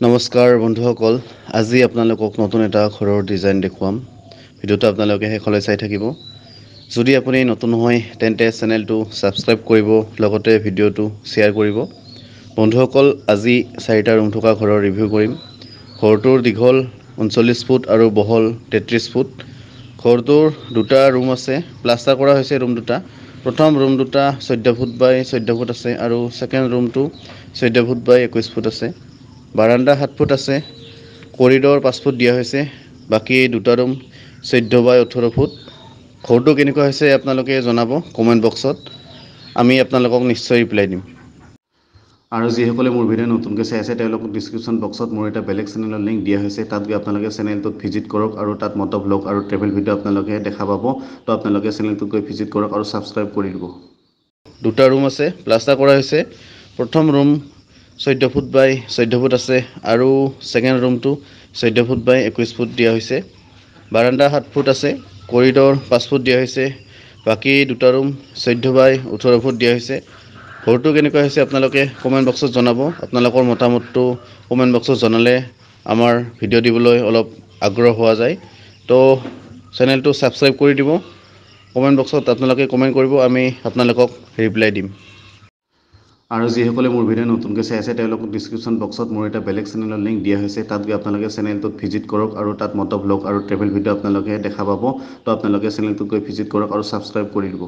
নমস্কাৰ বন্ধুসকল আজি আপোনালোকক নতুন এটা ঘৰৰ ডিজাইন দেখুৱাম। ভিডিঅ'টো আপোনালোকে শেষলৈ চাই থাকিব। যদি আপুনি নতুন হয় তেন্তে চেনেলটো ছাবস্ক্ৰাইব কৰিব লগতে ভিডিঅ'টো শ্বেয়াৰ কৰিব। বন্ধুসকল আজি চাৰিটা ৰুম থকা ঘৰৰ ৰিভিউ কৰিম। ঘৰটোৰ দীঘল ঊনচল্লিছ ফুট আৰু বহল তেত্ৰিছ ফুট। ঘৰটোৰ দুটা ৰুম আছে প্লাষ্টাৰ কৰা হৈছে ৰুম দুটা। প্ৰথম ৰুম দুটা চৈধ্য ফুট বাই চৈধ্য ফুট আছে আৰু ছেকেণ্ড ৰুমটো চৈধ্য ফুট বাই একৈছ ফুট আছে। বাৰাণ্ডা সাত ফুট আছে কৰিডৰ পাঁচ ফুট দিয়া হৈছে বাকী দুটা ৰুম চৈধ্য বাই ওঠৰ ফুট। ঘৰটো কেনেকুৱা হৈছে আপোনালোকে জনাব কমেণ্ট বক্সত আমি আপোনালোকক নিশ্চয় ৰিপ্লাই দিম। আৰু যিসকলে মোৰ ভিডিঅ' নতুনকৈ চাই আছে তেওঁলোকক ডিছক্ৰিপশ্যন বক্সত মোৰ এটা বেলেগ চেনেলৰ লিংক দিয়া হৈছে। তাত গৈ আপোনালোকে চেনেলটোত ভিজিট কৰক আৰু তাত মট ব্লগ আৰু ট্ৰেভেল ভিডিঅ' আপোনালোকে দেখা পাব। তো আপোনালোকে চেনেলটোত গৈ ভিজিট কৰক আৰু ছাবস্ক্ৰাইব কৰি দিব। দুটা ৰুম আছে প্লাষ্টাৰ কৰা হৈছে। প্ৰথম ৰুম চৈধ্য ফুট বাই চৈধ্য ফুট আছে আৰু ছেকেণ্ড ৰুমটো চৈধ্য ফুট বাই একৈছ ফুট দিয়া হৈছে। বাৰাণ্ডা সাত ফুট আছে কৰিডৰ পাঁচ ফুট দিয়া হৈছে বাকী দুটা ৰুম চৈধ্য বাই ওঠৰ ফুট দিয়া হৈছে। ঘৰটো কেনেকুৱা হৈছে আপোনালোকে কমেণ্ট বক্সত জনাব। আপোনালোকৰ মতামতটো কমেণ্ট বক্সত জনালে আমাৰ ভিডিঅ' দিবলৈ অলপ আগ্ৰহ হোৱা যায়। তো চেনেলটো ছাবস্ক্ৰাইব কৰি দিব। কমেণ্ট বক্সত আপোনালোকে কমেণ্ট কৰিব আমি আপোনালোকক ৰিপ্লাই দিম। আৰু যিসকলে মোৰ ভিডিঅ' নতুনকৈ চাই আছে তেওঁলোকক ডিছক্ৰিপশ্যন বক্সত মোৰ এটা বেলেগ চেনেলৰ লিংক দিয়া হৈছে। তাত গৈ আপোনালোকে চেনেলটোত ভিজিট কৰক আৰু তাত মট ব্লগ আৰু ট্ৰেভেল ভিডিঅ' আপোনালোকে দেখা পাব। তো আপোনালোকে চেনেলটোত গৈ ভিজিট কৰক আৰু ছাবস্ক্ৰাইব কৰি দিব।